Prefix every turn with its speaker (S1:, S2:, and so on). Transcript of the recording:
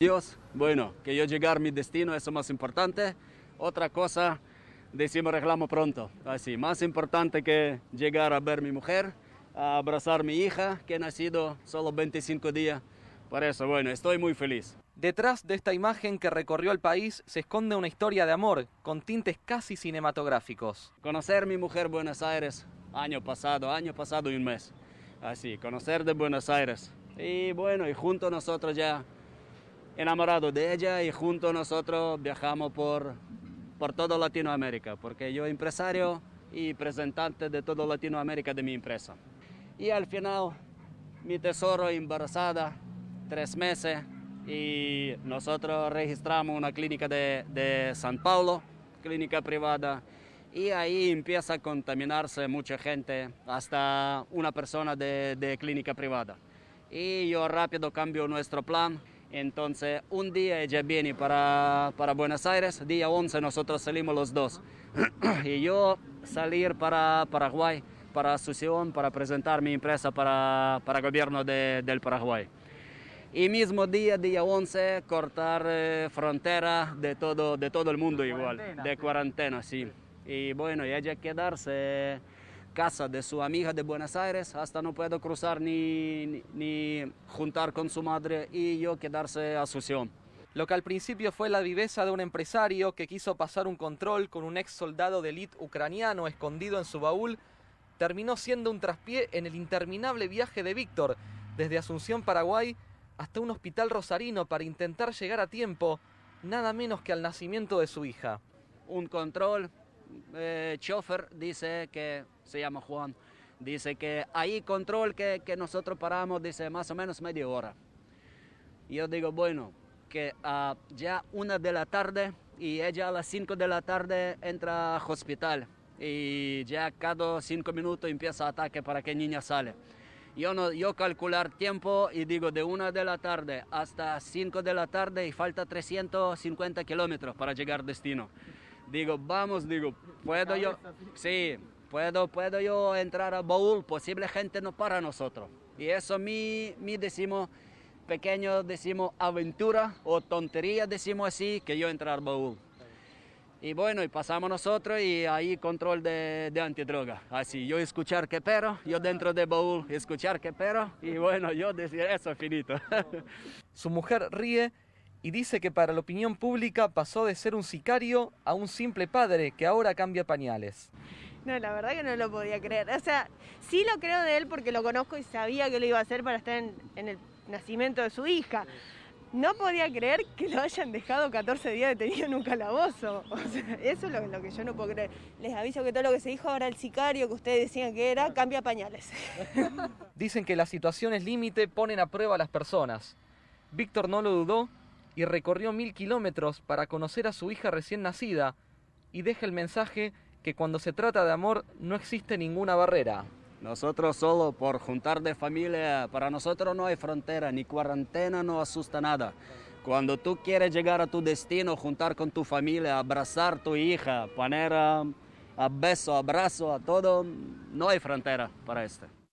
S1: Dios, bueno, que yo llegar a mi destino, eso es más importante. Otra cosa, decimos reclamo pronto. Así, más importante que llegar a ver a mi mujer, a abrazar a mi hija, que ha nacido solo 25 días. Por eso, bueno, estoy muy feliz.
S2: Detrás de esta imagen que recorrió el país se esconde una historia de amor con tintes casi cinematográficos.
S1: Conocer a mi mujer Buenos Aires año pasado, año pasado y un mes. Así, conocer de Buenos Aires. Y bueno, y junto nosotros ya enamorado de ella y junto nosotros viajamos por, por toda Latinoamérica, porque yo empresario y representante de toda Latinoamérica de mi empresa. Y al final, mi tesoro embarazada, tres meses, y nosotros registramos una clínica de, de San Paulo, clínica privada, y ahí empieza a contaminarse mucha gente, hasta una persona de, de clínica privada. Y yo rápido cambio nuestro plan entonces, un día ella viene para, para Buenos Aires, día 11 nosotros salimos los dos. y yo salir para Paraguay, para Asunción, para presentar mi empresa para, para gobierno de, del Paraguay. Y mismo día, día 11, cortar eh, frontera de todo, de todo el mundo igual, de cuarentena, sí. Y bueno, y ella quedarse casa de su amiga de Buenos Aires, hasta no puedo cruzar ni, ni, ni juntar con su madre y yo quedarse a Asunción.
S2: Lo que al principio fue la viveza de un empresario que quiso pasar un control con un ex soldado de élite ucraniano escondido en su baúl, terminó siendo un traspié en el interminable viaje de Víctor, desde Asunción, Paraguay, hasta un hospital rosarino para intentar llegar a tiempo, nada menos que al nacimiento de su hija.
S1: Un control, eh, chofer dice que se llama Juan, dice que ahí control que, nosotros paramos, dice más o menos media hora. Yo digo, bueno, que uh, ya una de la tarde y ella a las 5 de la tarde entra al hospital y ya cada cinco minutos empieza ataque para que niña sale. Yo, no, yo calcular tiempo y digo de una de la tarde hasta 5 de la tarde y falta 350 kilómetros para llegar al destino. Digo, vamos, digo, ¿puedo yo? Sí, puedo, puedo yo entrar al baúl, posible gente no para nosotros. Y eso mi, mi decimos, pequeño decimos aventura o tontería decimos así, que yo entrar al baúl. Y bueno, y pasamos nosotros y ahí control de, de antidroga. Así, yo escuchar que pero, yo dentro del baúl escuchar que pero, y bueno, yo decir eso finito.
S2: Su mujer ríe y dice que para la opinión pública pasó de ser un sicario a un simple padre que ahora cambia pañales.
S3: No, la verdad que no lo podía creer. O sea, sí lo creo de él porque lo conozco y sabía que lo iba a hacer para estar en, en el nacimiento de su hija. No podía creer que lo hayan dejado 14 días detenido en un calabozo. O sea, eso es lo, lo, que yo no puedo creer. Les aviso que todo lo que se dijo ahora el sicario que ustedes decían que era, cambia pañales.
S2: Dicen que las situaciones límite ponen a prueba a las personas. Víctor no lo dudó y recorrió mil kilómetros para conocer a su hija recién nacida y deja el mensaje que cuando se trata de amor no existe ninguna barrera.
S1: Nosotros solo por juntar de familia, para nosotros no hay frontera, ni cuarentena no asusta nada. Cuando tú quieres llegar a tu destino, juntar con tu familia, abrazar a tu hija, poner a, a beso, abrazo, a todo, no hay frontera para este.